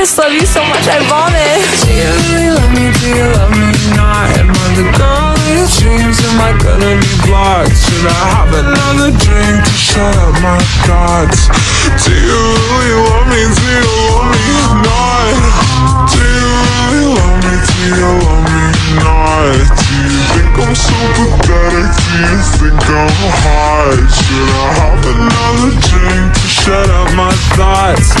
just love you so much. I vomit. Do you really love me? Do you love me not? Am I the girl of your dreams? Am I gonna be blocked? Should I have another drink to shut up my thoughts? Do you really love me? Do you love me not? Do you really love me? Do you love me not? Do you think I'm so pathetic? Do you think I'm hot? Should I have another drink to shut up my thoughts?